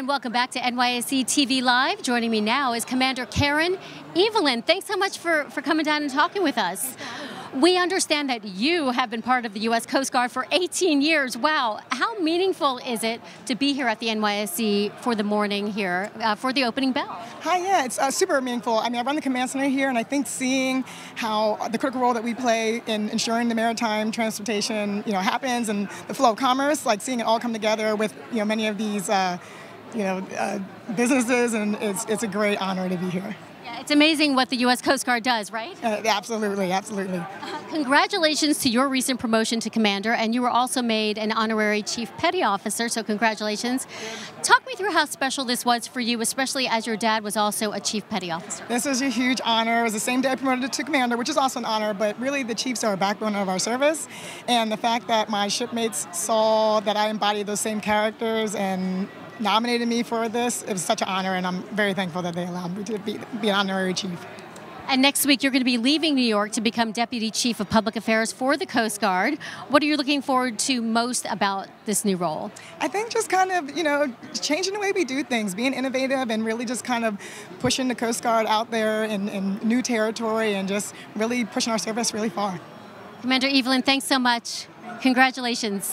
And welcome back to NYSE TV Live. Joining me now is Commander Karin Evelyn. Thanks so much for, for coming down and talking with us. We understand that you have been part of the U.S. Coast Guard for 18 years. Wow. How meaningful is it to be here at the NYSE for the morning here uh, for the opening bell? Hi, yeah, it's uh, super meaningful. I mean, I run the command center here, and I think seeing how the critical role that we play in ensuring the maritime transportation, you know, happens and the flow of commerce, like seeing it all come together with, you know, many of these, uh, you know, uh, businesses, and it's, it's a great honor to be here. Yeah, it's amazing what the U.S. Coast Guard does, right? Uh, absolutely, absolutely. Uh, congratulations to your recent promotion to commander, and you were also made an honorary chief petty officer, so congratulations. Talk me through how special this was for you, especially as your dad was also a chief petty officer. This is a huge honor. It was the same day I promoted to commander, which is also an honor, but really the chiefs are a backbone of our service. And the fact that my shipmates saw that I embodied those same characters and nominated me for this. It was such an honor, and I'm very thankful that they allowed me to be, be an honorary chief. And next week, you're going to be leaving New York to become Deputy Chief of Public Affairs for the Coast Guard. What are you looking forward to most about this new role? I think just kind of, you know, changing the way we do things, being innovative, and really just kind of pushing the Coast Guard out there in, in new territory and just really pushing our service really far. Commander Evelyn, thanks so much. Congratulations.